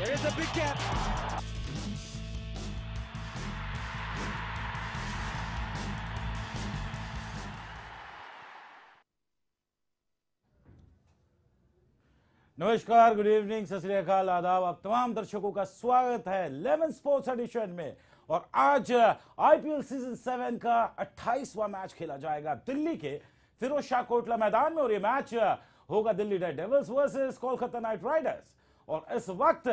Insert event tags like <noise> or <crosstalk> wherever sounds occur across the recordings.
There is a big gap. नमस्कार good evening सत श्रीकाल आदाब। आप तमाम दर्शकों का स्वागत है लेवन स्पोर्ट्स एडिशन में। और आज आईपीएल सीज़न सेवन का 28वां मैच खेला जाएगा दिल्ली के फिरोज शाह कोटला मैदान में। और ये मैच होगा Delhi Devils versus Kolkata Knight Riders. और इस वक्त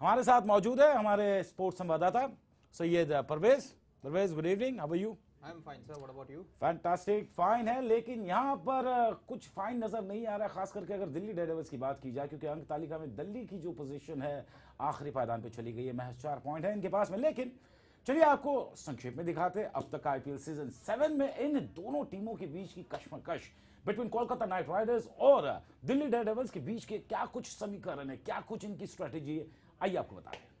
हमारे साथ मौजूद है हमारे स्पोर्ट्स संवाददाता Syed Parvez. Parvez good evening how are you I am fine sir what about you fantastic fine है लेकिन यहाँ पर कुछ फाइन नज़र नहीं आ रहा है खास करके अगर दिल्ली डेडेविल्स की बात की जाए क्योंकि अंक तालिका में दिल्ली की जो पोजीशन है आखिरी पायदान पे चली गई है महज चार पॉइंट है इनके पास में। लेकिन चलिए आपको संक्षेप में दिखाते हैं। अब तक आईपीएल सीज़न सेवन में इन दोनों टीमों के बीच की कश्मकश बिटवीन कोलकाता नाइट राइडर्स और दिल्ली डेडेविल्स के बीच के क्या कुछ समीकरण है? क्या कुछ इनकी स्ट्रेटेजी है? आइए आपको बताते हैं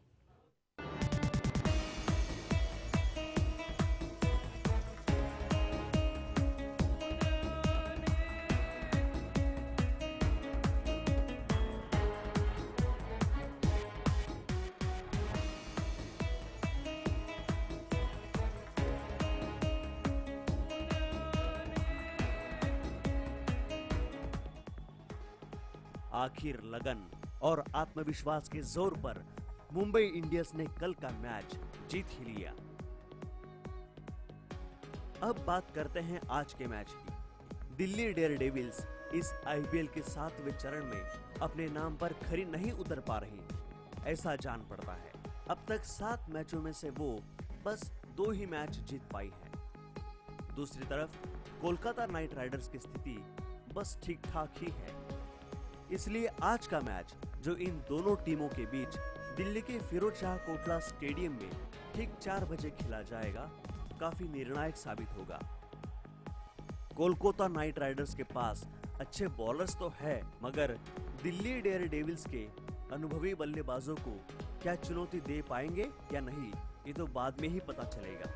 आखिर लगन और आत्मविश्वास के ज़ोर पर मुंबई इंडियंस ने कल का मैच जीत ही लिया। अब बात करते हैं आज के मैच की। दिल्ली डेयर डेविल्स इस आईपीएल के सातवें चरण में अपने नाम पर खरी नहीं उतर पा रही। ऐसा जान पड़ता है। अब तक सात मैचों में से वो बस दो ही मैच जीत पाई है। दूसरी तरफ़ कोलकाता नाइट राइडर्स की स्थिति बस ठीक ठाक ही है। इसलिए आज का मैच, जो इन दोनों टीमों के बीच दिल्ली के फिरोज शाह कोटला स्टेडियम में ठीक चार बजे खेला जाएगा, काफ़ी निर्णायक साबित होगा। कोलकाता नाइट राइडर्स के पास अच्छे बॉलर्स तो है, मगर दिल्ली डेयर डेविल्स के अनुभवी बल्लेबाजों को क्या चुनौती दे पाएँगे या नहीं, ये तो बाद में ही पता चलेगा।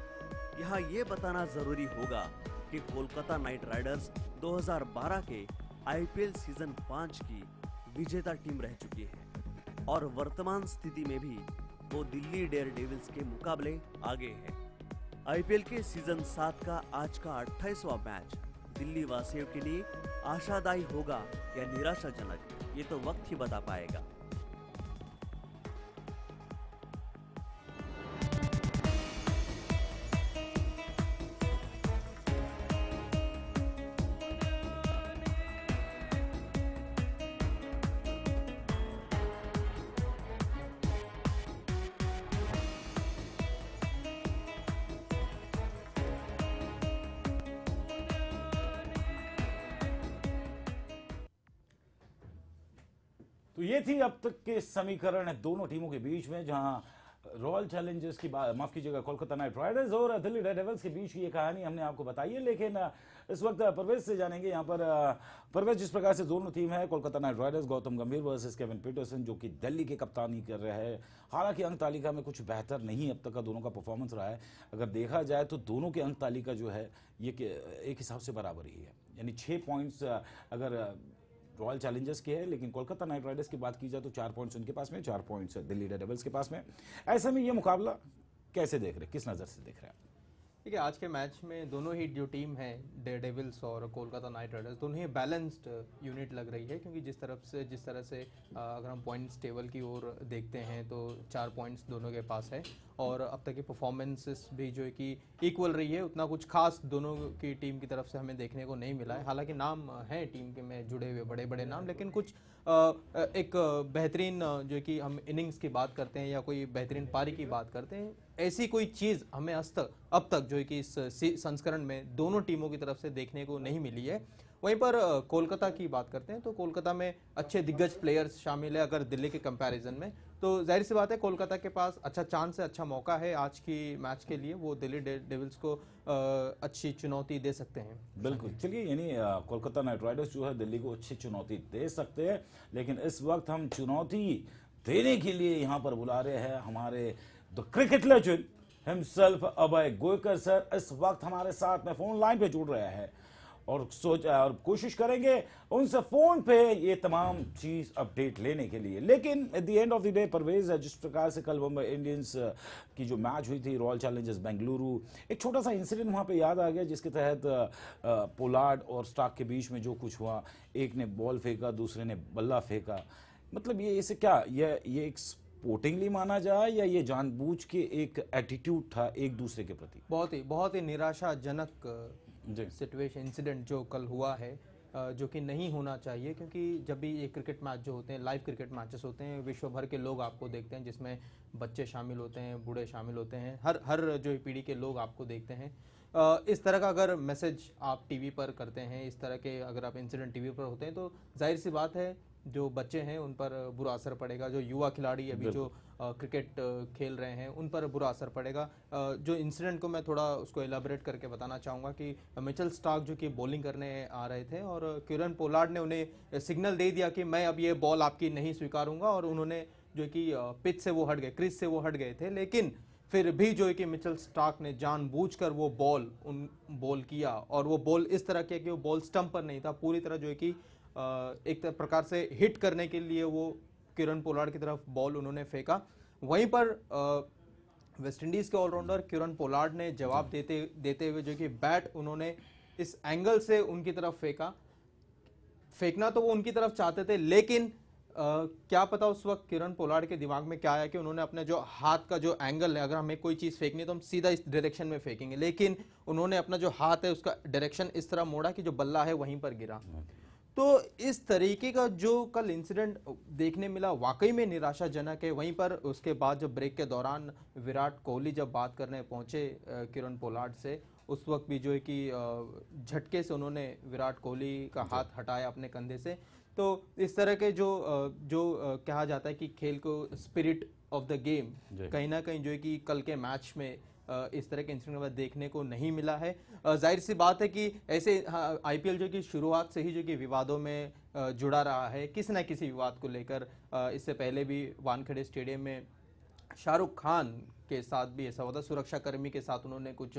यहाँ ये बताना ज़रूरी होगा कि कोलकाता नाइट राइडर्स 2012 के आईपीएल सीज़न पाँच की विजेता टीम रह चुकी है और वर्तमान स्थिति में भी वो दिल्ली डेयर डेविल्स के मुकाबले आगे है। आईपीएल के सीज़न सात का आज का 28वां मैच दिल्ली वासियों के लिए आशादायी होगा या निराशाजनक, ये तो वक्त ही बता पाएगा। तो ये थी अब तक के समीकरण है दोनों टीमों के बीच में, जहाँ रॉयल चैलेंजर्स की बात माफ़ कीजिएगा, कोलकाता नाइट राइडर्स और दिल्ली डेविल्स के बीच की ये कहानी हमने आपको बताई है, लेकिन, इस वक्त परवेज से जानेंगे, यहाँ पर, परवेज जिस प्रकार से दोनों टीम है, कोलकाता नाइट राइडर्स गौतम गंभीर वर्सेस केविन पीटरसन जो कि दिल्ली के कप्तानी कर रहे हैं। हालाँकि अंक तालिका में कुछ बेहतर नहीं अब तक का दोनों का परफॉर्मेंस रहा है। अगर देखा जाए तो दोनों के अंक तालिका जो है, ये एक हिसाब से बराबर ही है। यानी छः पॉइंट्स अगर रॉयल चैलेंजर्स के हैं, लेकिन कोलकाता नाइट राइडर्स की बात की जाए तो चार पॉइंट्स उनके पास में चार पॉइंट्स दिल्ली डेविल्स के पास में ऐसे में ये मुकाबला कैसे देख रहे किस नज़र से देख रहे हैं? है आज के मैच में दोनों ही जो टीम है डे डेविल्स और कोलकाता नाइट राइडर्स दोनों ही बैलेंस्ड यूनिट लग रही है, क्योंकि जिस तरफ़ से, जिस तरह से अगर हम पॉइंट्स टेबल की ओर देखते हैं तो चार पॉइंट्स दोनों के पास है, और अब तक की परफॉर्मेंसेस भी जो है कि इक्वल रही है, उतना कुछ खास दोनों की टीम की तरफ़ से हमें देखने को नहीं मिला है। हालाँकि नाम हैं टीम के में जुड़े हुए बड़े बड़े नाम, लेकिन कुछ एक बेहतरीन जो कि हम इनिंग्स की बात करते हैं, या कोई बेहतरीन पारी की बात करते हैं ऐसी कोई चीज़ हमें तक अब तक जो है कि इस संस्करण में दोनों टीमों की तरफ़ से देखने को नहीं मिली है। वहीं पर कोलकाता की बात करते हैं तो कोलकाता में अच्छे दिग्गज प्लेयर्स शामिल है अगर दिल्ली के कंपैरिजन में। तो ज़ाहिर सी बात है कोलकाता के पास अच्छा चांस है अच्छा मौका है आज की मैच के लिए, वो दिल्ली डेविल्स को अच्छी चुनौती दे सकते हैं। बिल्कुल। चलिए, यानी कोलकाता नाइट राइडर्स जो है दिल्ली को अच्छी चुनौती दे सकते हैं, लेकिन इस वक्त हम चुनौती देने के लिए यहाँ पर बुला रहे हैं हमारे the cricket legend himself Abhay Goykar sir इस वक्त हमारे साथ में फ़ोन लाइन पे जुड़ रहे हैं और सोच, और कोशिश करेंगे उनसे फ़ोन पे ये तमाम चीज़ अपडेट लेने के लिए। लेकिन at the end of the day Parvez, जिस प्रकार से कल मुंबई इंडियंस की जो मैच हुई थी रॉयल चैलेंजर्स बेंगलुरु एक छोटा सा इंसिडेंट वहाँ पे याद आ गया, जिसके तहत पोलार्ड और स्टार्क के बीच में जो कुछ हुआ, एक ने बॉल फेंका, दूसरे ने बल्ला फेंका। मतलब ये, इसे क्या, ये ये एक स्पोर्टिंगली माना जाए या ये जानबूझ के एक एटीट्यूड था एक दूसरे के प्रति? बहुत ही बहुत ही निराशाजनक सिचुएशन इंसिडेंट जो कल हुआ है जो कि नहीं होना चाहिए क्योंकि जब भी ये क्रिकेट मैच जो होते हैं लाइव क्रिकेट मैचेस होते हैं विश्व भर के लोग आपको देखते हैं जिसमें बच्चे शामिल होते हैं बूढ़े शामिल होते हैं हर हर जो पीढ़ी के लोग आपको देखते हैं। इस तरह का अगर मैसेज आप टीवी पर करते हैं इस तरह के अगर आप इंसिडेंट टीवी पर होते हैं तो ज़ाहिर सी बात है जो बच्चे हैं उन पर बुरा असर पड़ेगा। जो युवा खिलाड़ी अभी जो क्रिकेट खेल रहे हैं उन पर बुरा असर पड़ेगा। जो इंसिडेंट को मैं थोड़ा उसको एलाबरेट करके बताना चाहूँगा कि मिचल स्टार्क जो कि बॉलिंग करने आ रहे थे और किरण पोलार्ड ने उन्हें सिग्नल दे दिया कि मैं अब ये बॉल आपकी नहीं स्वीकारूँगा और उन्होंने जो कि पिच से वो हट गए क्रिज से वो हट गए थे। लेकिन फिर भी जो है कि मिचल स्टार्क ने जानबूझकर वो बॉल उन बॉल किया और वो बॉल इस तरह किया कि वो बॉल स्टंप पर नहीं था। पूरी तरह जो है कि एक प्रकार से हिट करने के लिए वो किरण पोलार्ड की तरफ़ बॉल उन्होंने फेंका। वहीं पर अ, वेस्ट इंडीज के ऑलराउंडर किरण पोलार्ड ने जवाब देते देते हुए जो कि बैट उन्होंने इस एंगल से उनकी तरफ़ फेंका। फेंकना तो वो उनकी तरफ़ चाहते थे लेकिन अ, क्या पता उस वक्त किरण पोलार्ड के दिमाग में क्या आया कि उन्होंने अपने जो हाथ का जो एंगल है अगर हमें कोई चीज़ फेंकनी है तो हम सीधा इस डायरेक्शन में फेंकेंगे। लेकिन उन्होंने अपना जो हाथ है उसका डायरेक्शन इस तरह मोड़ा कि जो बल्ला है वहीं पर गिरा। तो इस तरीके का जो कल इंसिडेंट देखने मिला वाकई में निराशाजनक है। वहीं पर उसके बाद जब ब्रेक के दौरान विराट कोहली जब बात करने पहुँचे किरण पोलार्ड से उस वक्त भी जो है कि झटके से उन्होंने विराट कोहली का हाथ हटाया अपने कंधे से। तो इस तरह के जो जो कहा जाता है कि खेल को स्पिरिट ऑफ़ द गेम कहीं ना कहीं जो है कि कल के मैच में इस तरह के इंसिडेंट देखने को नहीं मिला है। ज़ाहिर सी बात है कि ऐसे आईपीएल जो कि शुरुआत से ही जो कि विवादों में जुड़ा रहा है, किसी न किसी विवाद को लेकर इससे पहले भी वानखेड़े स्टेडियम में शाहरुख खान के साथ भी, ऐसा हुआ था सुरक्षा कर्मी के साथ उन्होंने कुछ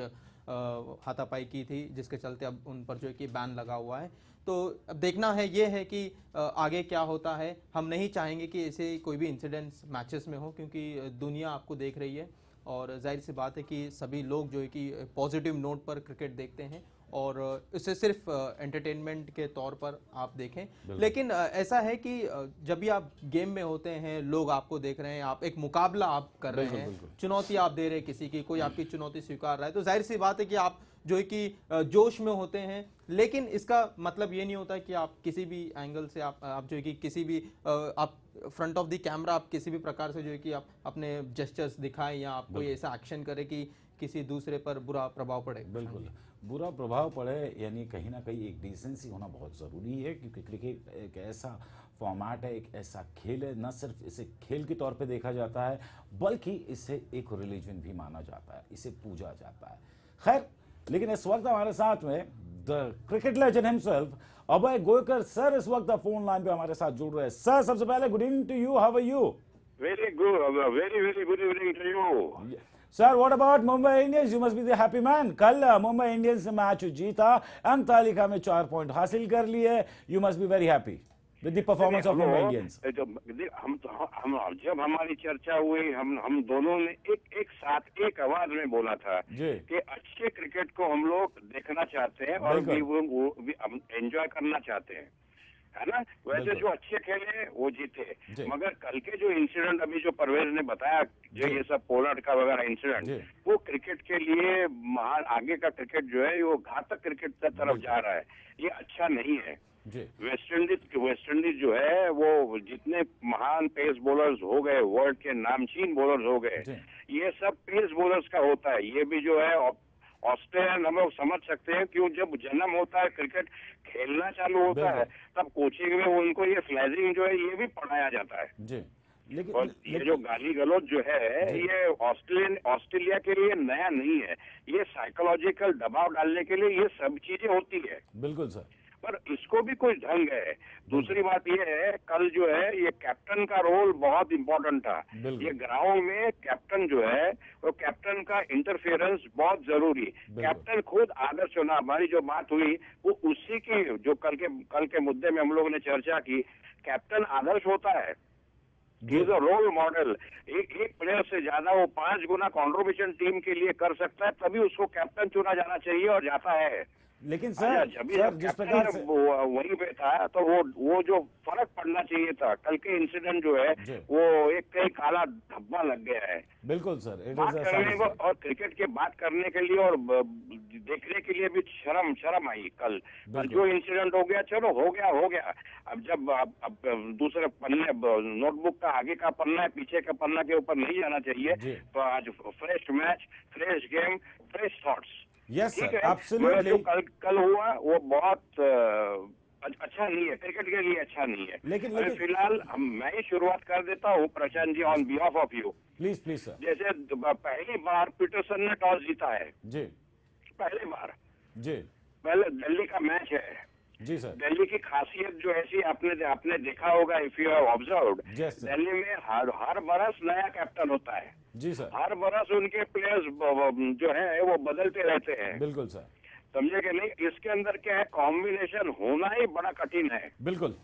हाथापाई की थी, जिसके चलते अब उन पर जो है कि बैन लगा हुआ है। तो अब देखना है, ये है कि आगे क्या होता है। हम नहीं चाहेंगे कि ऐसे कोई भी इंसिडेंट्स मैचेस में हो, क्योंकि दुनिया आपको देख रही है। और ज़ाहिर सी बात है कि सभी लोग जो है कि पॉजिटिव नोट पर क्रिकेट देखते हैं और इसे सिर्फ़ एंटरटेनमेंट के तौर पर आप देखें। लेकिन ऐसा है कि जब भी आप गेम में होते हैं लोग आपको देख रहे हैं आप एक मुकाबला आप कर रहे हैं चुनौती आप दे रहे हैं किसी की कोई आपकी चुनौती स्वीकार रहा है तो ज़ाहिर सी बात है कि आप जो कि जोश में होते हैं। लेकिन इसका मतलब ये नहीं होता कि आप किसी भी एंगल से आप आप जो है कि किसी भी आप फ्रंट ऑफ़ द कैमरा आप किसी भी प्रकार से जो है कि आप अपने जेस्टर्स दिखाएँ या आप कोई ऐसा एक्शन करें कि किसी दूसरे पर बुरा प्रभाव पड़े। बिल्कुल। बुरा प्रभाव पड़े यानी कहीं ना कहीं एक डिसेंसी होना बहुत ज़रूरी है क्योंकि क्रिकेट एक ऐसा फॉर्मेट है एक ऐसा खेल है न सिर्फ़ इसे खेल के तौर पे देखा जाता है बल्कि इसे एक रिलीजन भी माना जाता है इसे पूजा जाता है। खैर लेकिन इस वक्त हमारे साथ में the cricket legend himself Abhay Goykar sir इस वक्त फ़ोन लाइन पे हमारे साथ जुड़ रहे हैं। सर सबसे पहले good evening to you how are you good. uh, Very, very good evening to you. Sir what about Mumbai Indians you must be the happy man कल uh, मुंबई इंडियंस ने मैच जीता। अंक तालिका में चार पॉइंट हासिल कर लिए। You must be very happy with the performance of Mumbai Indians जब हम तो हम जब हमारी चर्चा हुई हम हम दोनों ने एक एक साथ एक आवाज़ में बोला था कि अच्छे क्रिकेट को हम लोग देखना चाहते हैं और एंजॉय करना चाहते हैं। है ना? वैसे जो अच्छे खेले वो जीते मगर कल के जो इंसिडेंट अभी जो परवेज ने बताया जो ये सब पोलार्ड का वगैरह इंसिडेंट वो क्रिकेट के लिए महान आगे का क्रिकेट जो है वो घातक क्रिकेट की तरफ़ जा। रहा है। ये अच्छा नहीं है। वेस्ट इंडीज वेस्ट इंडीज जो है वो जितने महान पेस बॉलर्स हो गए वर्ल्ड के नामचीन बॉलर्स हो गए ये सब पेस बॉलर्स का होता है। ये भी जो है ऑस्ट्रेलियन हम लोग समझ सकते हैं क्यों जब जन्म होता है क्रिकेट खेलना चालू होता है तब कोचिंग में उनको ये फ्लैजिंग जो है ये भी पढ़ाया जाता है। जी। लेकिन और ये लेकिन- जो गाली गलोच जो है ये ऑस्ट्रेलियन ऑस्ट्रेलिया के लिए नया नहीं है। ये साइकोलॉजिकल दबाव डालने के लिए ये सब चीज़ें होती है। बिल्कुल सर। पर इसको भी कुछ ढंग है। दूसरी बात यह है कल जो है ये कैप्टन का रोल बहुत इंपॉर्टेंट था। ये ग्राउंड में कैप्टन जो है वो कैप्टन का इंटरफेरेंस बहुत ज़रूरी। कैप्टन खुद आदर्श होना हमारी जो बात हुई वो उसी की जो कल के कल के मुद्दे में हम लोगों ने चर्चा की। कैप्टन आदर्श होता है। इज़ अ रोल मॉडल एक एक प्लेयर से ज़्यादा वो पाँच गुना कॉन्ट्रीब्यूशन टीम के लिए कर सकता है तभी उसको कैप्टन चुना जाना चाहिए और जाता है। लेकिन सर जब सर जिस प्रकार वहीं पे था तो वो वो जो फ़र्क पड़ना चाहिए था कल के इंसिडेंट जो है वो एक कई काला धब्बा लग गया है। बिल्कुल सर बात करने को और क्रिकेट के बात करने के लिए और देखने के लिए भी शर्म शर्म आई कल। जो इंसिडेंट हो गया चलो हो गया हो गया। अब जब अब, अब दूसरे पन्ने नोटबुक का आगे का पन्ना है पीछे का पन्ना के ऊपर नहीं जाना चाहिए तो आज fresh match fresh game fresh thoughts yes sir absolutely जो कल कल हुआ वो बहुत अच्छा नहीं है। क्रिकेट के लिए अच्छा नहीं है। लेकिन- लेकिन- फ़िलहाल मैं ही शुरुआत कर देता हूँ Prashant ji on behalf of you please please sir जैसे पहली बार पीटरसन ने टॉस जीता है। जी। पहली बार। जी। पहले दिल्ली का मैच है। जी सर दिल्ली की खासियत जो ऐसी आपने आपने देखा होगा if you have sir. Delhi में हर हर बरस नया कैप्टन होता है। जी सर हर बरस उनके प्लेयर्स जो है वो बदलते रहते हैं। बिल्कुल सर समझे कि नहीं? इसके अंदर क्या है? कॉम्बिनेशन होना ही बड़ा कठिन है। बिल्कुल।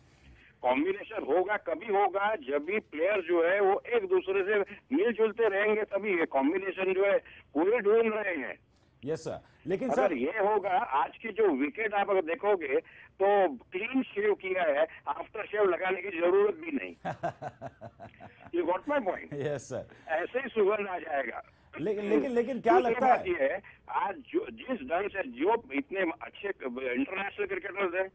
कॉम्बिनेशन होगा कभी होगा जब भी प्लेयर जो है वो एक दूसरे से मिलजुलते रहेंगे तभी ये कॉम्बिनेशन जो है पूरे ढूंढ रहे हैं। यस सर लेकिन अगर सर ये होगा आज की जो विकेट आप अगर देखोगे तो क्लीन शेव किया है आफ्टर शेव लगाने की ज़रूरत भी नहीं। You got my point yes sir ऐसे ही सुगंध आ जाएगा। लेकिन लेकिन लेकिन क्या लगता है? ये है आज जो जिस ढंग से जो इतने अच्छे इंटरनेशनल क्रिकेटर्स हैं।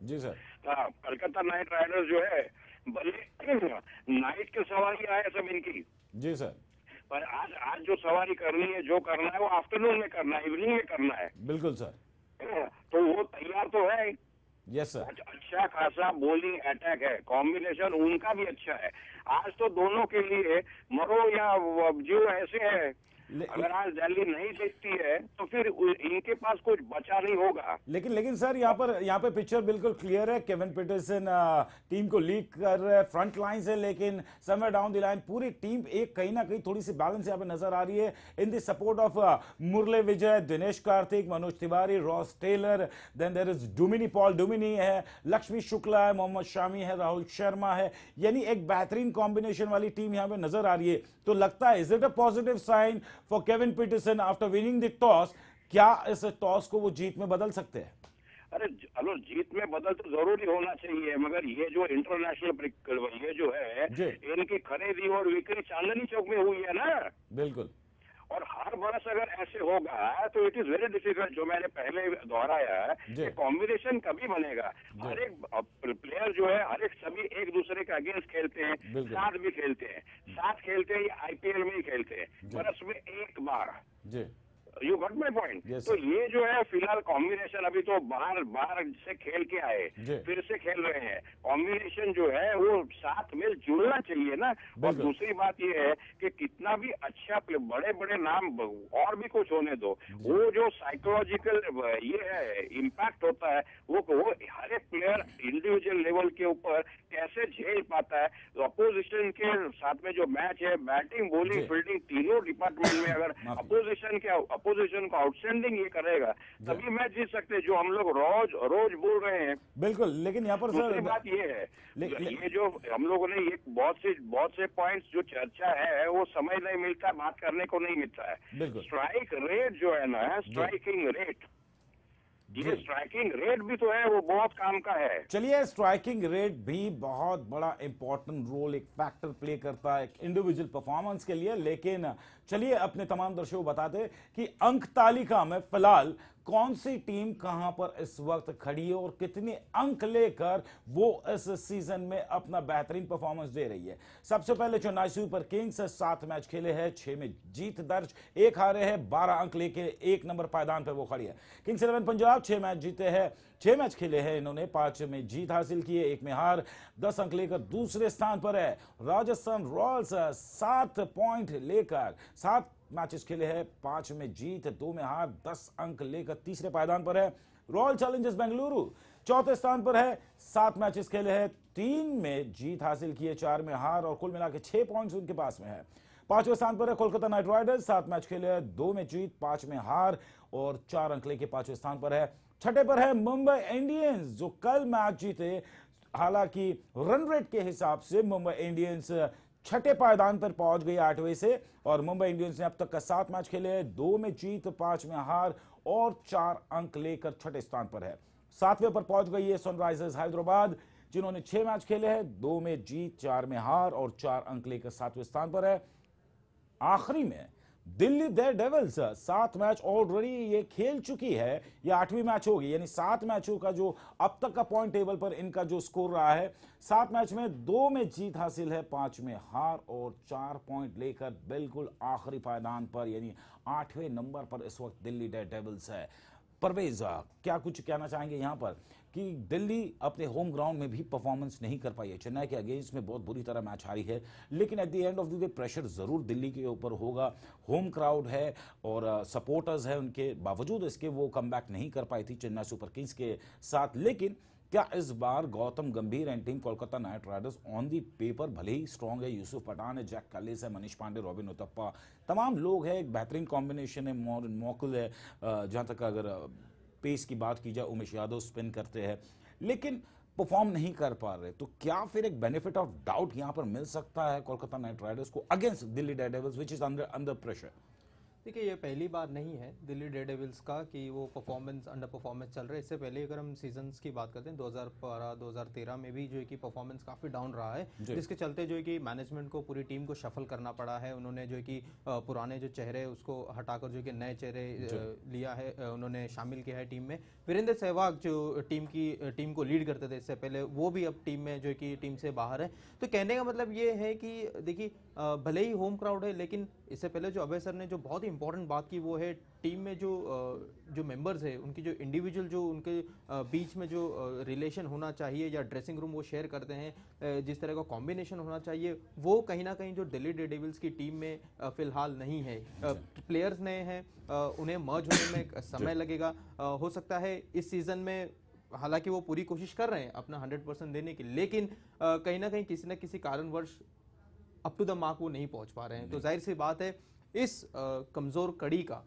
जी सर कलकत्ता नाइट राइडर्स जो है भले <clears throat> नाइट की सवारी आए सब इनकी। जी सर पर आज आज जो सवारी करनी है जो करना है वो आफ्टरनून में करना है इवनिंग में करना है। बिल्कुल सर। तो वो तैयार तो है। यस सर अच्छा- अच्छा खासा बॉलिंग अटैक है। कॉम्बिनेशन उनका भी अच्छा है। आज तो दोनों के लिए मरो या जीव जो ऐसे है। अगर आज दिल्ली नहीं देखती है तो फिर इनके पास कुछ बचा नहीं होगा। लेकिन लेकिन सर यहाँ पर यहाँ पे पिक्चर बिल्कुल क्लियर है। केविन पीटरसन टीम को लीड कर रहे हैं फ्रंट लाइन से लेकिन समवेयर डाउन द लाइन पूरी टीम एक कहीं ना कहीं थोड़ी सी बैलेंस यहाँ पे नज़र आ रही है। In the support of Murali Vijay Dinesh Karthik Manoj Tiwary Ross Taylor then there is Duminy Paul Duminy है लक्ष्मी शुक्ला है मोहम्मद शामी है राहुल शर्मा है। यानी एक बेहतरीन कॉम्बिनेशन वाली टीम यहाँ पे नज़र आ रही है। तो लगता है is it a positive sign for Kevin Pietersen after winning the toss क्या इस टॉस को वो जीत में बदल सकते हैं? अरे हलो जीत में बदल तो ज़रूरी होना चाहिए मगर ये जो इंटरनेशनल ये जो है इनकी खरीदी और बिक्री चांदनी चौक में हुई है ना? बिल्कुल। और हर वर्ष अगर ऐसे होगा तो इट इज़ वेरी डिफ़िकल्ट जो मैंने पहले दोहराया है कि कॉम्बिनेशन कभी बनेगा। हर एक प्लेयर जो है हर एक सभी एक दूसरे के अगेंस्ट खेलते हैं साथ भी खेलते हैं। साथ खेलते हैं या आईपीएल में ही खेलते हैं। वर्ष में एक बार। जी। यू गॉट माई पॉइंट तो ये जो है फ़िलहाल कॉम्बिनेशन अभी तो बाहर बाहर से खेल के आए फिर से खेल रहे हैं। कॉम्बिनेशन जो है वो साथ में जुड़ना चाहिए ना। और दूसरी बात ये है कि कितना भी अच्छा बड़े बड़े नाम और भी कुछ होने दो वो जो साइकोलॉजिकल ये है इम्पैक्ट होता है वो वो हर एक प्लेयर इंडिविजुअल लेवल के ऊपर कैसे झेल पाता है। अपोजिशन के साथ में जो मैच है बैटिंग बॉलिंग फील्डिंग तीनों डिपार्टमेंट में अगर <laughs> अपोजिशन के अपोजिशन को आउटस्टैंडिंग ये करेगा तभी मैच जीत सकते हैं जो हम लोग रोज रोज बोल रहे हैं। बिल्कुल लेकिन यहाँ पर दूसरी सर बात ये है ले- ले- ये जो हम लोगों ने ये बहुत से बहुत से पॉइंट्स जो चर्चा है वो समय नहीं मिलता बात करने को नहीं मिलता है। स्ट्राइक रेट जो है ना स्ट्राइकिंग रेट ये स्ट्राइकिंग रेट भी तो है वो बहुत काम का है। चलिए स्ट्राइकिंग रेट भी बहुत बड़ा इंपॉर्टेंट रोल एक फैक्टर प्ले करता है इंडिविजुअल परफॉर्मेंस के लिए लेकिन चलिए अपने तमाम दर्शकों को बताते कि अंक तालिका में फ़िलहाल कौन सी टीम कहाँ पर इस वक्त खड़ी है और कितने अंक लेकर वो इस सीज़न में अपना बेहतरीन परफॉर्मेंस दे रही है? सबसे पहले चेन्नई सुपर किंग्स सात मैच खेले हैं, छह में जीत दर्ज, एक हारे हैं, बारह अंक लेके एक नंबर पायदान पर वो खड़ी है। किंग्स इलेवन पंजाब छह मैच जीते हैं, छह मैच खेले हैं इन्होंने, पाँच में जीत हासिल की है, एक में हार, दस अंक लेकर दूसरे स्थान पर है। राजस्थान रॉयल्स सात पॉइंट लेकर, सात मैचेस खेले हैं। पाँच में जीत, दो में हार, दस अंक लेकर तीसरे पायदान पर है रॉयल चैलेंजर्स बेंगलुरु चौथे स्थान पर है। सात मैचेस खेले हैं। तीन में जीत हासिल किए चार में हार और कुल मिला के छह पॉइंट्स उनके पास में है। पाँचवें स्थान पर है कोलकाता नाइट राइडर्स। सात मैच खेले हैं। दो में जीत, पाँच में हार और चार अंक लेके पाँचवें स्थान पर है। छठे पर है मुंबई इंडियंस, जो कल मैच जीते, हालाँकि रन रेट के हिसाब से मुंबई इंडियंस छठे पायदान पर पहुँच गई आठवें से और मुंबई इंडियंस ने अब तक का सात मैच खेले हैं। दो में जीत, पाँच में हार और चार अंक लेकर छठे स्थान पर है। सातवें पर पहुँच गई है सनराइजर्स हैदराबाद, जिन्होंने छह मैच खेले हैं। दो में जीत, चार में हार और चार अंक लेकर सातवें स्थान पर है। आखिरी में दिल्ली डेयर डेविल्स, सात मैच ऑलरेडी ये खेल चुकी है, ये आठवीं मैच होगी, यानी सात मैचों का जो अब तक का पॉइंट टेबल पर इनका जो स्कोर रहा है, सात मैच में दो में जीत हासिल है, पाँच में हार और चार पॉइंट लेकर बिल्कुल आखिरी पायदान पर, यानी आठवें नंबर पर इस वक्त दिल्ली डेयर डेविल्स है। परवेज, क्या कुछ कहना चाहेंगे यहाँ पर? कि दिल्ली अपने होम ग्राउंड में भी परफॉर्मेंस नहीं कर पाई है। चेन्नई के अगेंस्ट में बहुत बुरी तरह मैच हारी है। लेकिन at the end of the day pressure ज़रूर दिल्ली के ऊपर होगा। होम क्राउड है और सपोर्टर्स है उनके। बावजूद इसके वो कम नहीं कर पाई थी चेन्नई सुपर किंग्स के साथ। लेकिन क्या इस बार Gautam Gambhir and team Kolkata Knight Riders on the paper भले ही स्ट्रांग है। यूसुफ पठान है जैक कलिस है, मनीष पांडे रॉबिन उतप्पा तमाम लोग हैं, एक बेहतरीन कॉम्बिनेशन है मोकुल है जहाँ तक अगर पेस की बात की जाए, उमेश यादव स्पिन करते हैं, लेकिन परफॉर्म नहीं कर पा रहे। तो क्या फिर एक बेनिफिट ऑफ़ डाउट यहाँ पर मिल सकता है? कोलकाता नाइट राइडर्स को against Delhi Daredevils which is under under pressure देखिए ये पहली बार नहीं है दिल्ली डे डेविल्स का कि वो परफॉर्मेंस अंडर परफॉर्मेंस चल रहा है। इससे पहले अगर हम सीजन्स की बात करते हैं 2012 2013 में भी जो है कि परफॉर्मेंस काफ़ी डाउन रहा है। जिसके चलते जो है कि मैनेजमेंट को पूरी टीम को शफल करना पड़ा है। उन्होंने जो है कि पुराने जो चेहरे उसको हटाकर जो कि नए चेहरे लिया है उन्होंने शामिल किया है टीम में। वीरेंद्र सहवाग जो टीम की टीम को लीड करते थे इससे पहले वो भी अब टीम में जो कि टीम से बाहर है। तो कहने का मतलब ये है कि देखिए भले ही होम क्राउड है लेकिन इससे पहले जो अभय सर ने जो बहुत ही इंपॉर्टेंट बात की वो है टीम में जो जो मेंबर्स है उनकी जो इंडिविजुअल जो उनके बीच में जो रिलेशन होना चाहिए या ड्रेसिंग रूम वो शेयर करते हैं जिस तरह का कॉम्बिनेशन होना चाहिए वो कहीं ना कहीं जो दिल्ली डे डेविल्स की टीम में फ़िलहाल नहीं है। प्लेयर्स नए हैं उन्हें मर्ज होने में <coughs> समय लगेगा। हो सकता है इस सीज़न में हालाँकि वो पूरी कोशिश कर रहे हैं अपना हंड्रेड परसेंट देने की लेकिन कहीं ना कहीं किसी न किसी कारणवश अप टू द मार्क वो नहीं पहुँच पा रहे हैं। तो ज़ाहिर सी बात है इस कमज़ोर कड़ी का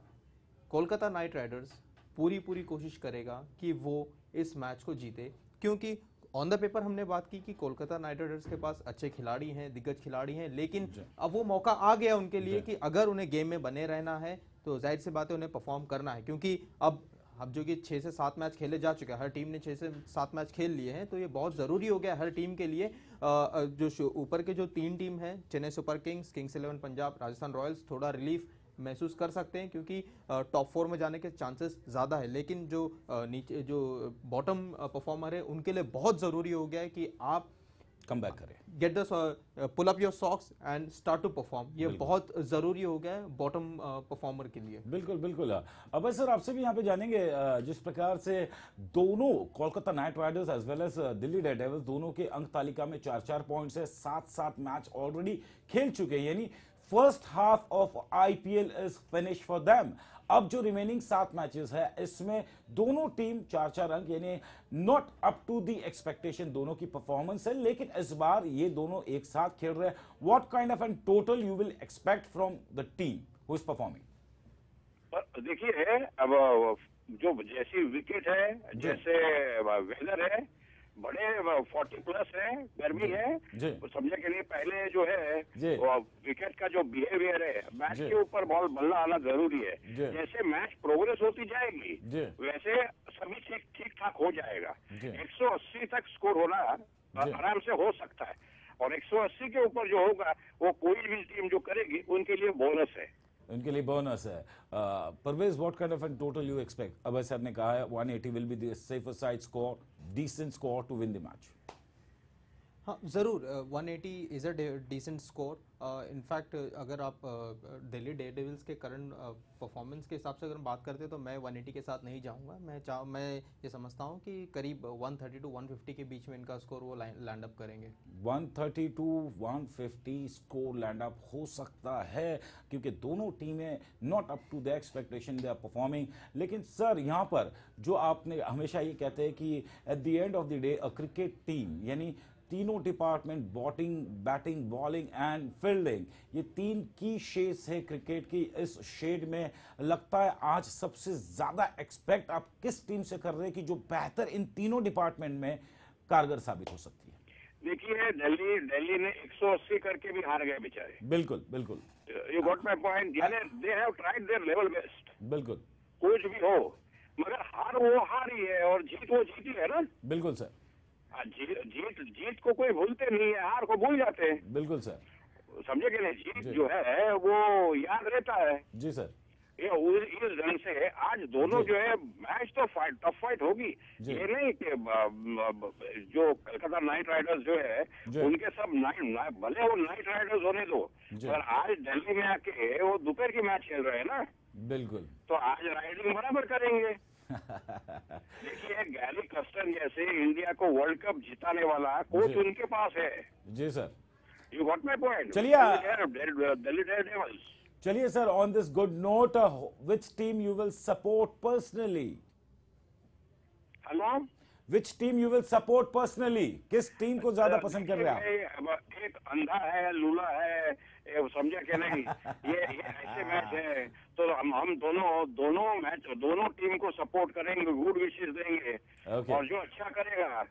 कोलकाता नाइट राइडर्स पूरी पूरी कोशिश करेगा कि वो इस मैच को जीते क्योंकि ऑन द पेपर हमने बात की कि कोलकाता नाइट राइडर्स के पास अच्छे खिलाड़ी हैं दिग्गज खिलाड़ी हैं लेकिन अब वो मौका आ गया उनके लिए कि अगर उन्हें गेम में बने रहना है तो ज़ाहिर सी बात है उन्हें परफॉर्म करना है क्योंकि अब अब जो कि छः से सात मैच खेले जा चुके हैं, हर टीम ने छः से सात मैच खेल लिए हैं तो ये बहुत ज़रूरी हो गया हर टीम के लिए। जो ऊपर के जो तीन टीम हैं, Chennai Super Kings Kings Eleven Punjab, Rajasthan Royals, थोड़ा रिलीफ महसूस कर सकते हैं, क्योंकि टॉप फोर में जाने के चांसेस ज़्यादा है। लेकिन जो नीचे, जो बॉटम परफॉर्मर है, उनके लिए बहुत ज़रूरी हो गया है कि आप कम बैक करें। Get the pull up your socks and start to perform ये बहुत ज़रूरी हो गया है बॉटम परफॉर्मर uh, के लिए। बिल्कुल बिल्कुल। अब सर आपसे भी यहाँ पे जानेंगे uh, जिस प्रकार से दोनों Kolkata Knight Riders as well as Delhi Daredevils दोनों के अंक तालिका में चार चार पॉइंट्स है सात सात मैच ऑलरेडी खेल चुके हैं। यानी first half of IPL is finish for them अब जो रिमेनिंग सात मैचेस है इसमें दोनों टीम चार चार अंक यानी not up to the expectation दोनों की परफॉर्मेंस है लेकिन इस बार ये दोनों एक साथ खेल रहे हैं। What kind of and total you will expect from the team who is performing देखिए अब जो जैसी विकेट है जैसे वेदर है बड़े फोर्टी प्लस है गर्मी है तो समझने के लिए पहले जो है वो विकेट का जो बिहेवियर है मैच के ऊपर बॉल बल्ला आना ज़रूरी है। जैसे मैच प्रोग्रेस होती जाएगी वैसे सभी ठीक ठीक ठाक हो जाएगा। 180 तक स्कोर होना आराम से हो सकता है। और 180 के ऊपर जो होगा वो कोई भी टीम जो करेगी उनके लिए बोनस है। उनके लिए बोनस है। Parvez what kind of an total you expect अब सर ने कहा है 180 will be the safer side score decent score to win the match? हाँ ज़रूर one eighty is a decent score in fact अगर आप दिल्ली डे डेविल्स के current performance के हिसाब से अगर हम बात करते हैं तो मैं 180 के साथ नहीं जाऊँगा। मैं चाह मैं ये समझता हूँ कि करीब 130 टू 150 के बीच में इनका स्कोर वो लैंड अप करेंगे। 130 टू 150 स्कोर लैंड अप हो सकता है, क्योंकि दोनों टीमें not up to the expectation they are performing लेकिन सर यहाँ पर जो आपने हमेशा ये कहते हैं कि at the end of the day a cricket team यानी तीनों department batting batting bowling and fielding ये तीन की शेड्स है क्रिकेट की। इस शेड में लगता है आज सबसे ज़्यादा एक्सपेक्ट आप किस टीम से कर रहे हैं कि जो बेहतर इन तीनों डिपार्टमेंट में कारगर साबित हो सकती है? देखिए दिल्ली दिल्ली ने 180 करके भी हार गए बेचारे। बिल्कुल बिल्कुल। You got my point they have tried their level best बिल्कुल। कुछ भी हो मगर हार वो हार ही है और जीत वो जीत ही है ना। बिल्कुल सर। जीत जीत को कोई भूलते नहीं है हार को भूल जाते हैं। बिल्कुल सर। समझे कि नहीं? जीत जी। जो है वो याद रहता है। जी सर। ये इस ढंग से आज दोनों जो। है मैच तो फाइट टफ फाइट होगी। ये नहीं कि जो कलकत्ता नाइट राइडर्स जो है उनके सब नाइट भले वो नाइट राइडर्स होने दो। पर आज दिल्ली में आके वो दोपहर की मैच खेल रहे हैं ना? बिल्कुल। तो आज राइडिंग बराबर करेंगे। देखिए गैरी कस्टन जैसे इंडिया को वर्ल्ड कप जिताने वाला कोच उनके पास है। जी sir. You got my point चलिए, चलिए sir on this good note which team you will support personally hello which team you will support personally किस टीम को ज़्यादा पसंद कर रहे हैं आप? एक अंधा है लूला है समझे क्या नहीं? ये ये ऐसे मैच <laughs> है। तो हम हम दोनों दोनों मैच दोनों टीम को सपोर्ट करेंगे गुड विशेष देंगे। Okay. और जो अच्छा करेगा